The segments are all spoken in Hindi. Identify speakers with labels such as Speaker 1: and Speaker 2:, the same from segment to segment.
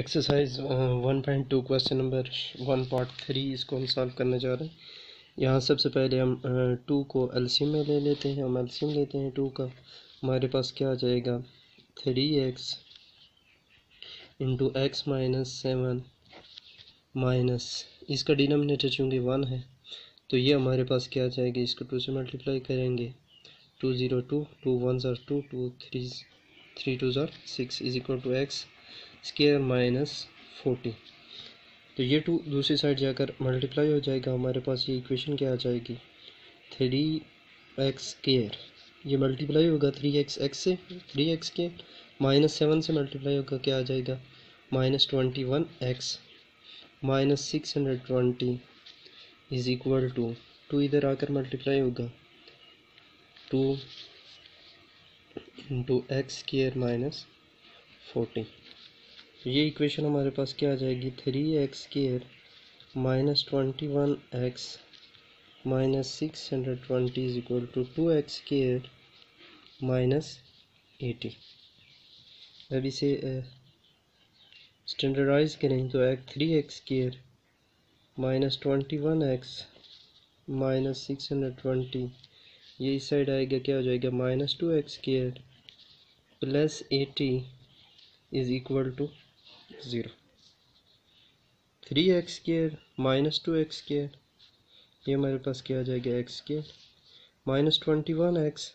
Speaker 1: Exercise one point two question number one part three इसको हम सॉल्व करने जा रहे हैं। यहाँ सबसे पहले हम टू uh, को एलसीएम में ले लेते हैं। हम एलसीएम लेते हैं टू का। हमारे पास क्या आ जाएगा? Three X into X minus seven minus इसका डिनोमिनेटर चूँकि वन है तो ये हमारे पास क्या आ जाएगा? इसको टू से मल्टीप्लाई करेंगे। Two zero two two one tsar two two three three two tsar six is equal to X square minus forty. तो ये टू दूसरी साइड जाकर मल्टीप्लाई हो जाएगा, हमारे पास ये इक्वेशन क्या आ जाएगी? थ्री एक्स स्केयर ये मल्टीप्लाई होगा थ्री एक्स एक्स से, थ्री एक्स के, माइनस सेवन से मल्टीप्लाई होगा क्या आ जाएगा? Minus twenty one X, minus six hundred twenty is equal to two इधर आकर मल्टीप्लाई होगा। Two into X square minus forty. तो ये इक्वेशन हमारे पास क्या आ जाएगी? Three X square minus twenty one X minus six hundred twenty is equal to two X square minus eighty. अब इसे स्टैंडर्डाइज करें तो एक three X square minus twenty one X minus six hundred twenty ये इस साइड आएगा, क्या हो जाएगा? Minus two X square plus eighty is equal to zero three X square minus two X square ये हमारे पास क्या आ जाएगा? X square minus twenty one X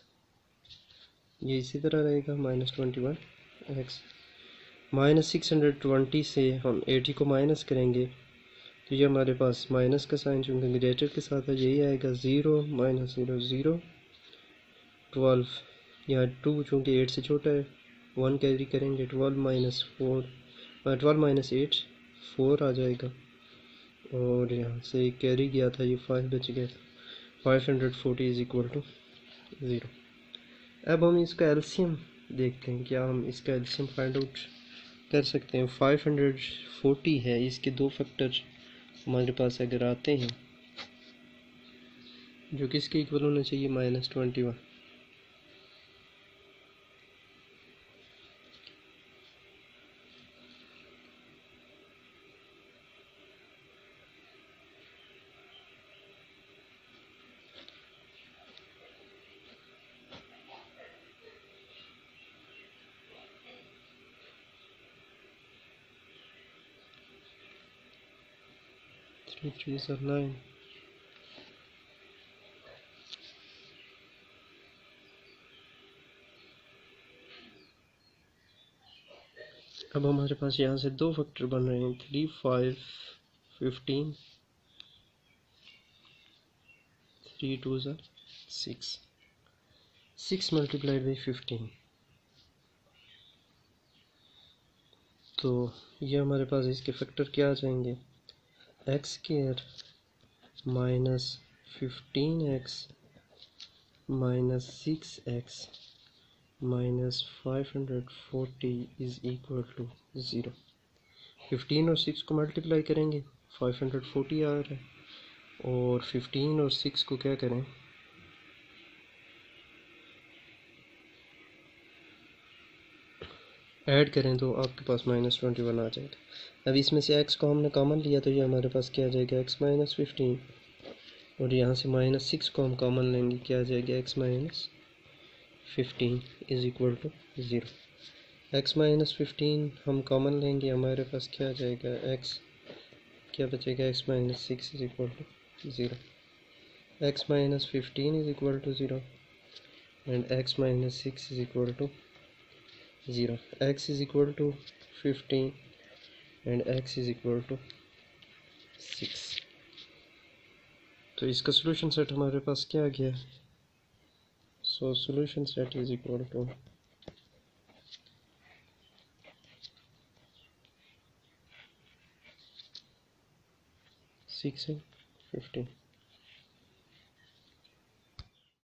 Speaker 1: ये इसी तरह रहेगा minus twenty one X minus six hundred twenty से हम एटी को माइनस करेंगे। तो ये हमारे पास माइनस का साइन चूँकि ग्रेटर के साथ है, यही आएगा zero minus zero zero twelve यहाँ टू चूँकि एट से छोटा है वन कैरी करेंगे twelve minus four twelve minus eight four आ जाएगा। और यहाँ से कैरी गया था, ये फाइव बच गया था। Five hundred forty is equal to zero अब हम इसका एल्शियम देखते हैं, क्या हम इसका एल्शियम फाइंड आउट कर सकते हैं। फाइव हंड्रेड फोर्टी है, इसके दो फैक्टर हमारे पास अगर आते हैं, जो किसके इक्वल होना चाहिए? Minus twenty one trees nine. अब हमारे पास यहाँ से दो फैक्टर बन रहे हैं three five fifteen three two ज़ा six six multiplied by fifteen तो ये हमारे पास इसके फैक्टर क्या आ जाएँगे? X square minus fifteen X minus six X minus five hundred forty is equal to zero fifteen और सिक्स को मल्टीप्लाई करेंगे फाइव हंड्रेड फोर्टी आ रहा है और फिफ्टीन और सिक्स को क्या करें? ऐड करें तो आपके पास माइनस ट्वेंटी वन आ जाएगा। अब इसमें से एक्स को हमने कॉमन लिया तो ये हमारे पास क्या आ जाएगा? एक्स माइनस फिफ्टीन और यहाँ से माइनस सिक्स को हम कॉमन लेंगे, क्या आ जाएगा? X minus fifteen is equal to zero X minus fifteen हम कॉमन लेंगे, हमारे पास क्या आ जाएगा? एक्स क्या बचेगा? X minus six is equal to zero X minus fifteen is equal to zero and X minus six is equal to zero. X is equal to fifteen and X is equal to six तो इसका सोल्यूशन सेट हमारे पास क्या आ गया? So solution set is equal to six and fifteen